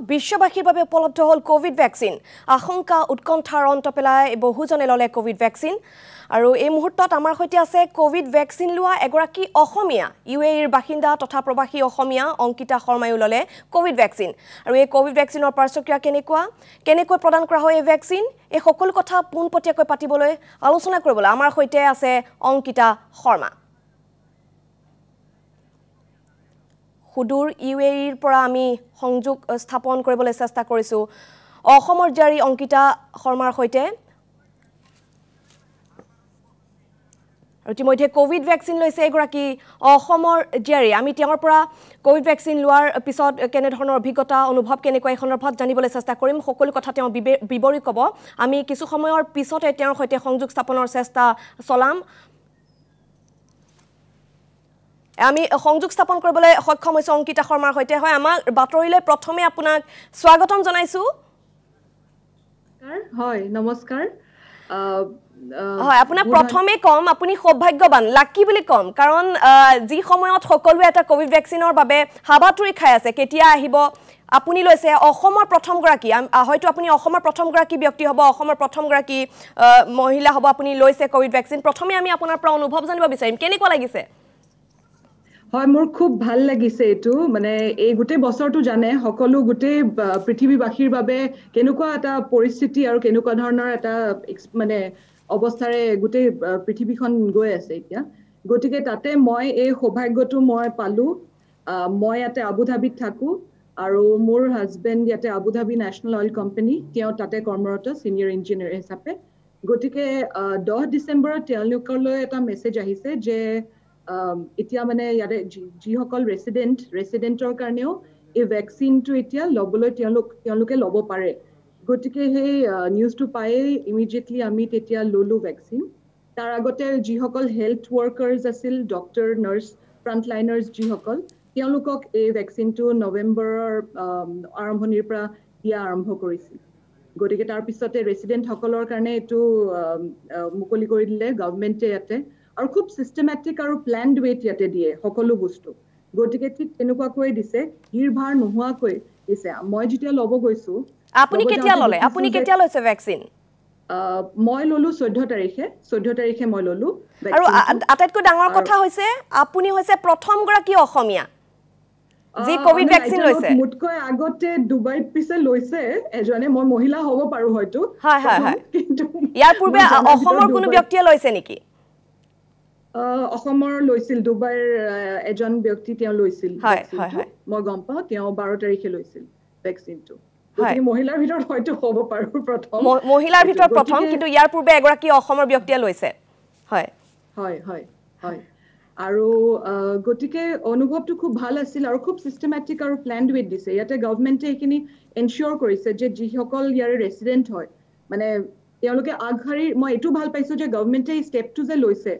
বিশ্ববাসীৰ বাবে উপলব্ধ হ'ল ক'ভিড ভেকচিন আশংকা উৎকণ্ঠাৰ অন্ত পেলাই বহুজনে ল'লে ক'ভিড ভেকচিন আৰু এই মুহূৰ্তত আমাৰ সৈতে আছে ক'ভিড ভেকচিন লোৱা এগৰাকী অসমীয়া। ইউ এ ইৰ বাসিন্দা তথা প্ৰৱাসী অসমীয়া অংকিতা শৰ্মায়ো ল'লে ক'ভিড ভেকচিন আৰু এই ক'ভিড ভেকচিনৰ পাৰ্শ্বক্ৰিয়া কেনেকুৱা? কেনেকৈ প্ৰদান কৰা হয় এই ভেকচিন এই সকলো কথা পোনপটীয়াকৈ পাতিবলৈ আলোচনা কৰিবলৈ আমাৰ সৈতে আছে অংকিতা শৰ্মা। সুদূৰ ইউ এ ইৰ পৰা আমি সংযোগ স্থাপন কৰিবলৈ চেষ্টা কৰিছোঁ। অসমৰ জীয়াৰী অংকিতা শৰ্মাৰ সৈতে। আৰু ইতিমধ্যে ক'ভিড ভেকচিন লৈছে এগৰাকী অসমৰ জীয়াৰী। আমি তেওঁৰ পৰা ক'ভিড ভেকচিন লোৱাৰ পিছত কেনেধৰণৰ অভিজ্ঞতা অনুভৱ কেনেকুৱা এই সন্দৰ্ভত জানিবলৈ চেষ্টা কৰিম। সকলো কথা তেওঁ বিৱৰি ক'ব। আমি কিছু সময়ৰ পিছতে তেওঁৰ সৈতে সংযোগ স্থাপনৰ চেষ্টা চলাম। আমি সংযোগ স্থাপন কৰিবলৈ সক্ষম হৈছোঁ অংকিতা শৰ্মাৰ সৈতে। হয় আমাক বাতৰিলৈ প্ৰথমে আপোনাক স্বাগতম জনাইছোঁ। হয় নমস্কাৰ। হয় আপোনাক প্ৰথমে ক'ম আপুনি সৌভাগ্যৱান লাকি বুলি ক'ম কাৰণ যি সময়ত সকলোৱে এটা ক'ভিড ভেকচিনৰ বাবে হাবাথুৰি খাই আছে কেতিয়া আহিব আপুনি লৈছে অসমৰ প্ৰথমগৰাকী হয়তো আপুনি অসমৰ প্ৰথমগৰাকী ব্যক্তি হ'ব অসমৰ প্ৰথমগৰাকী মহিলা হ'ব আপুনি লৈছে ক'ভিড ভেকচিন প্ৰথমে আমি আপোনাৰ পৰা অনুভৱ জানিব বিচাৰিম কেনেকুৱা লাগিছে? হয় মোৰ খুব ভাল লাগিছে এইটো। মানে এই গোটেই বছৰটো জানে সকলো গোটেই পৃথিৱীবাসীৰ বাবে কেনেকুৱা এটা পৰিস্থিতি আৰু কেনেকুৱা ধৰণৰ এটা মানে অৱস্থাৰে গোটেই পৃথিৱীখন গৈ আছে এতিয়া। গতিকে তাতে মই এই সৌভাগ্যটো মই পালোঁ। মই ইয়াতে আবুধাবিত থাকোঁ আৰু মোৰ হাজবেণ্ড ইয়াতে আবুধাবি নেশ্যনেল অইল কোম্পানী তেওঁ তাতে কৰ্মৰত ছিনিয়ৰ ইঞ্জিনিয়াৰ হিচাপে। গতিকে দহ ডিচেম্বৰত তেওঁলোকলৈ এটা মেছেজ আহিছে যে এতিয়া মানে ইয়াতে যিসকল ৰেচিডেণ্ট ৰেচিডেণ্টৰ কাৰণেও এই ভেকচিনটো এতিয়া ল'বলৈ তেওঁলোক তেওঁলোকে ল'ব পাৰে। গতিকে সেই নিউজটো পায়েই ইমিডিয়েটলি আমি তেতিয়া ল'লোঁ ভেকচিন তাৰ আগতে যিসকল হেল্থ ৱৰ্কাৰ্ছ আছিল ডক্টৰ নাৰ্ছ ফ্ৰণ্টলাইনাৰ্ছ যিসকল তেওঁলোকক এই ভেকচিনটো নৱেম্বৰৰ আৰম্ভণিৰ পৰা দিয়া আৰম্ভ কৰিছিল। গতিকে তাৰপিছতে ৰেচিডেণ্টসকলৰ কাৰণে এইটো মুকলি কৰি দিলে গভমেণ্টে ইয়াতে। আৰু খুব চিষ্টেমেটিক আৰু প্লেণ্ড ৱেত ইয়াতে দিয়ে সকলো বস্তু। গতিকে ঠিক তেনেকুৱাকৈ দিছে ভিৰ ভাৰ নোহোৱাকৈ দিছে। মই যেতিয়া ল'ব গৈছো আপুনি কেতিয়া ল'লে? আপুনি কেতিয়া লৈছে ভেকচিন মই ল'লো চৈধ্য তাৰিখে চৈধ্য তাৰিখে মই ল'লো আৰু আটাইতকৈ ডাঙৰ কথা হৈছে আপুনি হৈছে প্ৰথমগৰাকী অসমীয়া যি ক'ভিড ভেকচিন লৈছে। মোতকৈ আগতে ডুবাইত পিছে লৈছে এজনে মই মহিলা হ'ব পাৰো হয়তো ইয়াৰ পূৰ্বে অসমৰ কোনো ব্যক্তিয়ে লৈছে নেকি? অসমৰ লৈছিল ডুবাইৰ এজন ব্যক্তি তেওঁ লৈছিল মই গম পাওঁ তেওঁ বাৰ তাৰিখে লৈছিল ভেকচিনটো মহিলাৰ ভিতৰত হয়তো হ'ব পাৰো প্ৰথম। মহিলাৰ ভিতৰত প্ৰথম কিন্তু ইয়াৰ পূৰ্বে এগৰাকী অসমৰ ব্যক্তিয়ে লৈছে। হয়। হয় হয় হয়। আৰু গতিকে অনুভৱটো খুব ভাল আছিল আৰু খুব চিষ্টেমেটিক আৰু প্লেণ্ড ৱেট দিছে। ইয়াতে গভমেণ্টে এইখিনি এনচিয়'ৰ কৰিছে যে যিসকল ইয়াৰে ৰেচিডেণ্ট হয় মানে তেওঁলোকে আগশাৰী মই এইটো ভাল পাইছোঁ যে গভমেণ্টে এই ষ্টেপটো যে লৈছে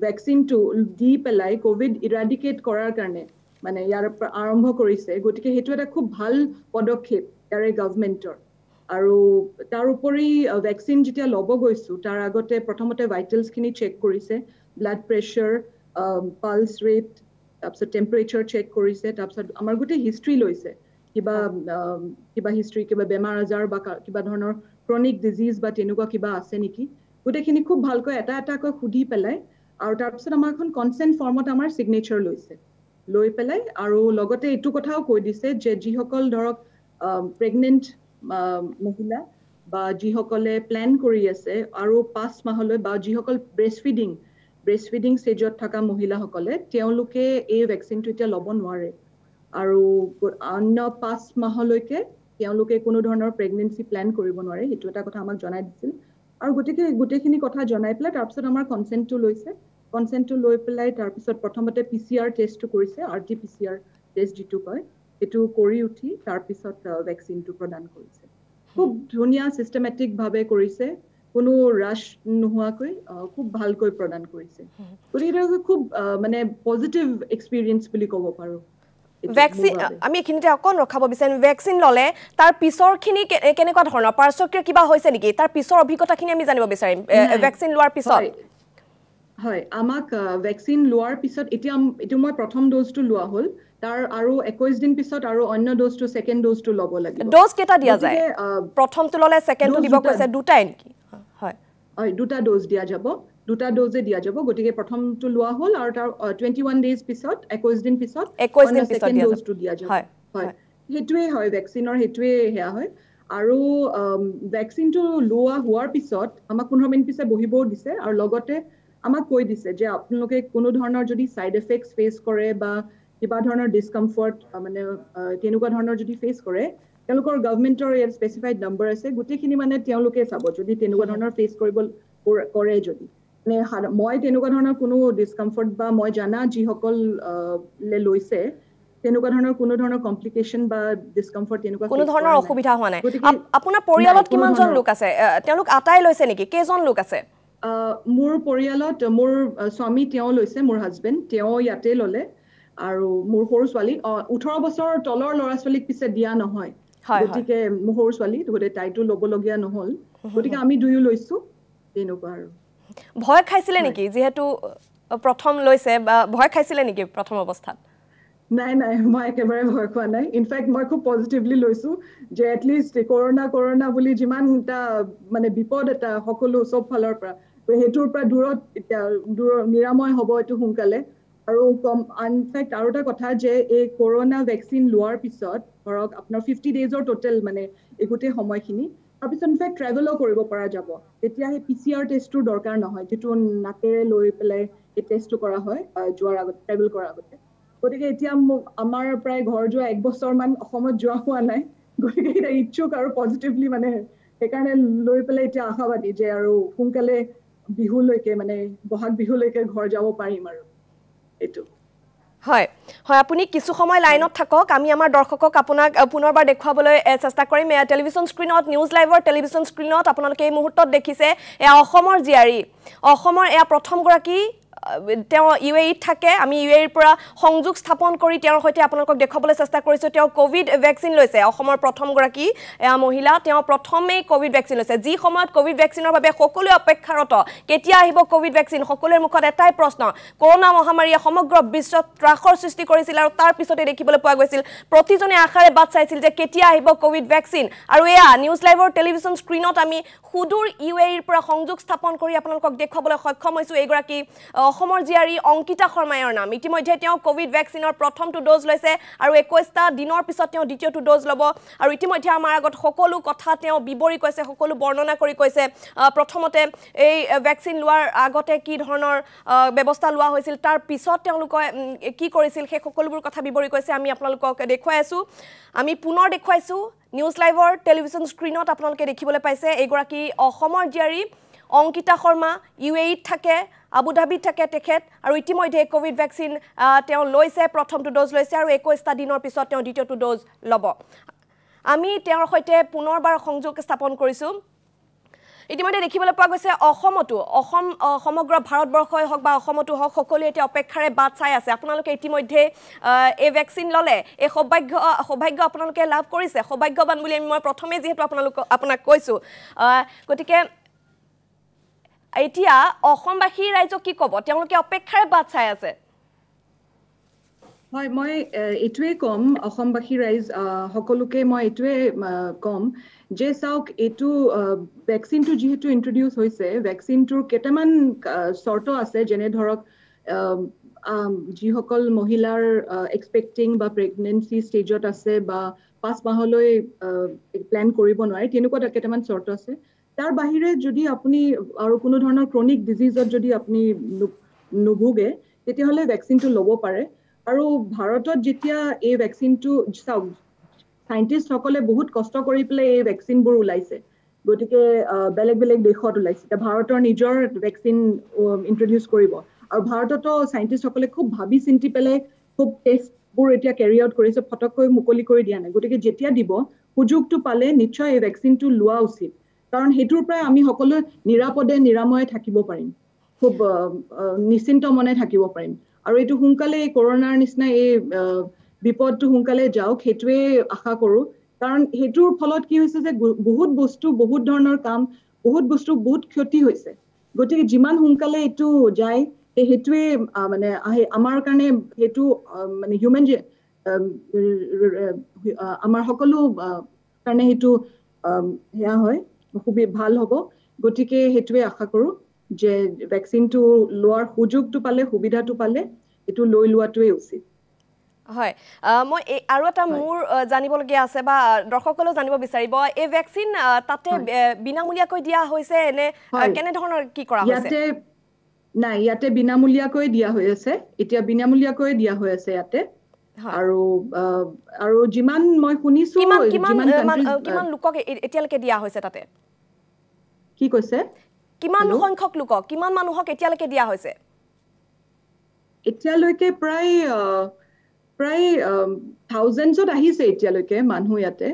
ভেকচিনটো দি পেলাই ক'ভিড ইৰাডিকেট কৰাৰ কাৰণে মানে ইয়াৰ পৰা আৰম্ভ কৰিছে। গতিকে সেইটো এটা খুব ভাল পদক্ষেপ ইয়াৰে গভমেণ্টৰ আৰু তাৰ উপৰি ভেকচিন যেতিয়া ল'ব গৈছোঁ তাৰ আগতে প্ৰথমতে ভাইটেলছখিনি চেক কৰিছে। ব্লাড প্ৰেছাৰ পালছ ৰেট তাৰপিছত টেম্পাৰেচাৰ চেক কৰিছে। তাৰপিছত আমাৰ গোটেই হিষ্ট্ৰী লৈছে। কিবা কিবা হিষ্ট্ৰী কিবা বেমাৰ আজাৰ বা কিবা ধৰণৰ ক্ৰনিক ডিজিজ বা তেনেকুৱা কিবা আছে নেকি? গোটেইখিনি খুব ভালকৈ এটা এটাকৈ সুধি পেলাই আৰু তাৰপিছত আমাৰ এখন কনচেণ্ট ফৰ্মত আমাৰ ছিগনেচাৰ লৈছে। লৈ পেলাই আৰু লগতে এইটো কথাও কৈ দিছে যে যিসকল ধৰক প্ৰেগনেণ্ট মহিলা বা যিসকলে প্লেন কৰি আছে আৰু পাঁচ মাহলৈ বা যিসকল ব্ৰেষ্ট ফিডিং ব্ৰেষ্ট ফিডিং ষ্টেজত থকা মহিলাসকলে তেওঁলোকে এই ভেকচিনটো এতিয়া ল'ব নোৱাৰে। আৰু অন্য পাঁচ মাহলৈকে তেওঁলোকে কোনো ধৰণৰ প্ৰেগনেঞ্চি প্লেন কৰিব নোৱাৰে সেইটো এটা কথা আমাক জনাই দিছিল। আৰু গতিকে গোটেইখিনি কথা জনাই পেলাই তাৰপিছত আমাৰ কনচেণ্টটো লৈছে। কনচেণ্টটো লৈ পেলাই তাৰপিছত প্ৰথমতে পি চি আৰ টেষ্টটো কৰিছে R T P C R test যিটো কয় সেইটো কৰি উঠি তাৰপিছত ভেকচিনটো প্ৰদান কৰিছে। খুব ধুনীয়া চিষ্টেমেটিকভাৱে কৰিছে কোনো ৰাছ নোহোৱাকৈ খুব ভালকৈ প্ৰদান কৰিছে। গতিকে খুব মানে পজিটিভ এক্সপিৰিয়েঞ্চ বুলি ক'ব পাৰোঁ। ভেকচিন আমি এইখিনিতে অকণ ৰখাব বিচাৰিম। ভেকচিন ল'লে তাৰ পিছৰখিনি কেনেকুৱা ধৰণৰ? পাৰ্শ্বক্ৰিয়া কিবা হৈছে নেকি? তাৰ পিছৰ অভিজ্ঞতাখিনি আমি জানিব বিচাৰিম। ভেকচিন লোৱাৰ পিছত। হয়। আমাক ভেকচিন লোৱাৰ পিছত এতিয়া এইটো মই প্ৰথম ড'জটো লোৱা হ'ল। তাৰ আৰু একৈশ দিন পিছত আৰু অন্য ড'জটো ছেকেণ্ড ড'জটো ল'ব লাগিব। ড'জ কেইটা দিয়া যায়? প্ৰথমটো ল'লে ছেকেণ্ডটো দিব। কৈছে দুটাই নেকি? হয়। হয় দুটা ড'জ দিয়া যাব। দুটা ড'জে দিয়া যাব। গতিকে প্ৰথমটো লোৱা হ'ল আৰু তাৰ টুৱেণ্টি ওৱান ডেইজ পিছত একৈশ দিন পিছত 21 দিন পিছত ছেকেণ্ড দিয়া যাব। ড'জটো দিয়া যাব। হয়। সেইটোৱে হয় ভেকচিনৰ সেইটোৱে সেয়া হয়। আৰু ভেকচিনটো লোৱা হোৱাৰ পিছত আমাক পোন্ধৰ মিনিট পিছত বহিবও দিছে আৰু লগতে আমাক কৈ দিছে যে আপোনালোকে কোনো ধৰণৰ যদি ছাইড এফেক্টছ ফেচ কৰে বা কিবা ধৰণৰ ডিছকমফৰ্ট মানে আহ, তেনেকুৱা ধৰণৰ যদি ফেচ কৰে তেওঁলোকৰ গভমেণ্টৰ ইয়াত স্পেচিফাইড নম্বৰ আছে। গোটেইখিনি মানে তেওঁলোকে চাব যদি তেনেকুৱা ধৰণৰ ফেচ কৰিব কৰে- কৰে যদি। মানে মই তেনেকুৱা ধৰণৰ কোনো ডিছকমফৰ্ট বা মই জানা যিসকল লৈছে তেনেকুৱা ধৰণৰ কোনো ধৰণৰ কমপ্লিকেশ্যন বা ডিছকমফৰ্ট তেনেকুৱা কোনো ধৰণৰ। অসুবিধা হোৱা নাই। আপোনাৰ পৰিয়ালত কিমানজন লোক আছে? তেওঁলোক আটাই লৈছে নেকি? কেইজন লোক আছে? মোৰ পৰিয়ালত মোৰ স্বামী তেওঁ লৈছে মোৰ হাজবেণ্ড তেওঁ ইয়াতে ললে আৰু মোৰ সৰু ছোৱালী ওঠৰ বছৰ তলৰ ল'ৰা ছোৱালীক পিছে দিয়া নহয়। হয়, হয়। গতিকে মোৰ সৰু ছোৱালী গতিকে তাইতো ল'বলগীয়া নহল। গতিকে আমি দুয়ো লৈছো তেনেকুৱা আৰু। ভয় খাইছিলে নেকি? যিহেতু প্ৰথম লৈছে বা ভয় খাইছিলে নেকি প্ৰথম অৱস্থাত? নাই নাই মই একেবাৰে ভয় খোৱা নাই। ইনফেক্ট মই খুব পজিটিভলি লৈছো যে এটলিষ্ট কৰোণা কৰোণা বুলি যিমান এটা মানে বিপদ এটা সকলো চব ফালৰ পৰা ত' সেইটোৰ পৰা দূৰত এতিয়া দূৰ নিৰাময় হ'ব এইটো সোনকালে। আৰু কম ইনফেক্ট আৰু এটা কথা যে এই কৰোণা ভেকচিন লোৱাৰ পিছত ধৰক আপোনাৰ ফিফটি ডেইজৰ টোটেল মানে এই গোটেই সময়খিনি তাৰপিছত ইনফেক্ট ট্ৰেভেলো কৰিব পৰা যাব। তেতিয়া সেই পি চি আৰ টেষ্টটোৰ দৰকাৰ নহয় যিটো নাকেৰে লৈ পেলাই এই টেষ্টটো কৰা হয় যোৱাৰ আগতে ট্ৰেভেল কৰাৰ আগতে। গতিকে এতিয়া আমাৰ প্ৰায় ঘৰ যোৱা এক বছৰমান অসমত যোৱা হোৱা নাই। গতিকে এতিয়া ইচ্ছুক আৰু পজিটিভলি মানে সেইকাৰণে লৈ পেলাই এতিয়া আশাবাদী যে আৰু সোনকালে বিহুলৈকে মানে বহাগ বিহুলৈকে ঘৰ যাব পাৰিম আৰু। এইটো। হয়। হয় আপুনি কিছু সময় লাইনত থাকক। আমি আমাৰ দৰ্শকক আপোনাক পুনৰবাৰ দেখুৱাবলৈ চেষ্টা কৰিম। টেলিভিশ্যন স্ক্ৰীণত নিউজ লাইভৰ টেলিভিশ্যন স্ক্ৰীণত আপোনালোকে এই মুহূৰ্তত দেখিছে এয়া অসমৰ জীয়াৰী। অসমৰ এয়া প্ৰথমগৰাকী তেওঁ ইউ এ ইত থাকে আমি ইউ এ ইৰ পৰা সংযোগ স্থাপন কৰি তেওঁৰ সৈতে আপোনালোকক দেখুৱাবলৈ চেষ্টা কৰিছোঁ। তেওঁ ক'ভিড ভেকচিন লৈছে। অসমৰ প্ৰথমগৰাকী এয়া মহিলা তেওঁ প্ৰথমেই ক'ভিড ভেকচিন লৈছে। যি সময়ত ক'ভিড ভেকচিনৰ বাবে সকলোৱে অপেক্ষাৰত কেতিয়া আহিব ক'ভিড ভেকচিন সকলোৰে মুখত এটাই প্ৰশ্ন কৰোণা মহামাৰীয়ে সমগ্ৰ বিশ্বত ত্ৰাসৰ সৃষ্টি কৰিছিল আৰু তাৰ পিছতে দেখিবলৈ পোৱা গৈছিল প্ৰতিজনে আশাৰে বাট চাইছিল যে কেতিয়া আহিব ক'ভিড ভেকচিন আৰু এয়া নিউজ লাইভৰ টেলিভিশ্যন স্ক্ৰীণত আমি সুদূৰ ইউ এ ইৰ পৰা সংযোগ স্থাপন কৰি আপোনালোকক দেখুৱাবলৈ সক্ষম হৈছোঁ। এইগৰাকী অসমৰ জীয়াৰী অংকিতা শৰ্মায়ৰ নাম। ইতিমধ্যে তেওঁ ক'ভিড ভেকচিনৰ প্ৰথমটো ড'জ লৈছে আৰু একৈছটা দিনৰ পিছত তেওঁ দ্বিতীয়টো ড'জ ল'ব। আৰু ইতিমধ্যে আমাৰ আগত সকলো কথা তেওঁ বিৱৰি কৈছে সকলো বৰ্ণনা কৰি কৈছে। প্ৰথমতে এই ভেকচিন লোৱাৰ আগতে কি ধৰণৰ ব্যৱস্থা লোৱা হৈছিল তাৰ পিছত তেওঁলোকে কি কৰিছিল সেই সকলোবোৰ কথা বিৱৰি কৈছে আমি আপোনালোকক দেখুৱাই আছোঁ। আমি পুনৰ দেখুৱাইছোঁ নিউজ লাইভৰ টেলিভিশ্যন স্ক্ৰীণত আপোনালোকে দেখিবলৈ পাইছে এইগৰাকী অসমৰ জীয়াৰী অংকিতা শৰ্মা ইউ এ ইত থাকে আবুধাবিত থাকে তেখেত আৰু ইতিমধ্যে ক'ভিড ভেকচিন তেওঁ লৈছে প্ৰথমটো ড'জ লৈছে আৰু একৈছটা দিনৰ পিছত তেওঁ দ্বিতীয়টো ড'জ ল'ব। আমি তেওঁৰ সৈতে পুনৰবাৰ সংযোগ স্থাপন কৰিছোঁ। ইতিমধ্যে দেখিবলৈ পোৱা গৈছে অসমতো অসম সমগ্ৰ ভাৰতবৰ্ষই হওক বা অসমতো হওক সকলোৱে এতিয়া অপেক্ষাৰে বাট চাই আছে। আপোনালোকে ইতিমধ্যে এই ভেকচিন ল'লে এই সৌভাগ্য সৌভাগ্য আপোনালোকে লাভ কৰিছে। সৌভাগ্যৱান বুলি আমি মই প্ৰথমে যিহেতু আপোনালোক আপোনাক কৈছোঁ গতিকে এতিয়া অসমবাসী ৰাইজক কি ক'ব? তেওঁলোকে অপেক্ষাৰে বাট চাই আছে। হয় মই এইটোৱে ক'ম অসমবাসী ৰাইজ সকলোকে মই এইটোৱে ক'ম যে চাওক এইটো ভেকচিনটো যিহেতু ইন্ট্ৰডিউচ হৈছে ভেকচিনটোৰ কেইটামান চৰ্ত আছে যেনে ধৰক যিসকল মহিলাৰ এক্সপেক্টিং বা প্ৰেগনেঞ্চি ষ্টেজত আছে বা পাঁচ মাহলৈ প্লেন কৰিব নোৱাৰে তেনেকুৱা কেইটামান চৰ্ত আছে। তাৰ বাহিৰে যদি আপুনি আৰু কোনো ধৰণৰ ক্ৰনিক ডিজিজত যদি আপুনি নুভোগে তেতিয়াহ'লে ভেকচিনটো ল'ব পাৰে। আৰু ভাৰতত যেতিয়া এই ভেকচিনটো চাওক চাইণ্টিষ্টসকলে বহুত কষ্ট কৰি পেলাই এই ভেকচিনবোৰ ওলাইছে। গতিকে বেলেগ বেলেগ দেশত ওলাইছে। এতিয়া ভাৰতৰ নিজৰ ভেকচিন ইন্ট্ৰডিউচ কৰিব। আৰু ভাৰততো চাইণ্টিষ্টসকলে খুব ভাবি চিন্তি পেলাই খুব টেষ্টবোৰ এতিয়া কেৰি আউট কৰিছে ফটককৈ মুকলি কৰি দিয়া নাই। গতিকে যেতিয়া দিব সুযোগটো পালে নিশ্চয় এই ভেকচিনটো লোৱা উচিত। কাৰণ সেইটোৰ পৰাই আমি সকলোৱে নিৰাপদে নিৰাময়ে থাকিব পাৰিম। খুব নিশ্চিন্ত মনে থাকিব পাৰিম। আৰু এইটো সোনকালে এই কৰোণাৰ নিচিনা এই বিপদটো সোনকালে যাওক সেইটোৱে আশা কৰো। কাৰণ সেইটোৰ ফলত কি হৈছে যে বহুত বস্তু বহুত ধৰণৰ কাম বহুত বস্তু বহুত ক্ষতি হৈছে। গতিকে যিমান সোনকালে এইটো যায় সেই- সেইটোৱে মানে আমাৰ কাৰণে সেইটো মানে হিউমেন আমাৰ সকলো কাৰণে সেইটো সেয়া হয়। খুবেই ভাল হ'ব। গতিকে সেইটোৱে আশা কৰোঁ যে ভেকচিনটো লোৱাৰ সুযোগটো পালে সুবিধাটো পালে এইটো লৈ লোৱাটোৱে উচিত। হয়। মই আৰু এটা মোৰ জানিবলগীয়া আছে বা দৰ্শকসকলেও জানিব বিচাৰিব এই ভেকচিন তাতে বিনামূলীয়াকৈ দিয়া হৈছে নে কেনেধৰণৰ কি কৰা ইয়াতে নাই ইয়াতে বিনামূলীয়াকৈ দিয়া হৈ আছে। এতিয়া বিনামূলীয়াকৈ দিয়া হৈ আছে ইয়াতে। আৰু আৰু যিমান মই শুনিছো কিমান লোকক এতিয়ালৈকে দিয়া হৈছে তাতে? কি কৈছে? কিমান সংখ্যক লোকক কিমান মানুহক এতিয়ালৈকে দিয়া হৈছে? এতিয়ালৈকে প্ৰায় প্ৰায় থাউজেণ্ডছত আহিছে এতিয়ালৈকে মানুহ ইয়াতে।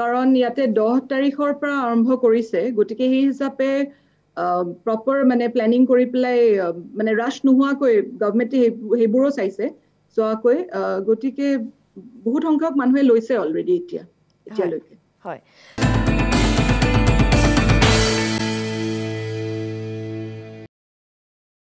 কাৰণ ইয়াতে দহ তাৰিখৰ পৰা আৰম্ভ কৰিছে গতিকে সেই হিচাপে প্ৰপাৰ মানে প্লেনিং কৰি পেলাই মানে ৰাছ নোহোৱাকৈ গভমেণ্টে সেইবোৰো চাইছে। চোৱাকৈ গতিকে বহুত সংখ্যক মানুহে লৈছে অলৰেডি এতিয়া এতিয়ালৈকে। হয়।